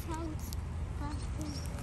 Sounds down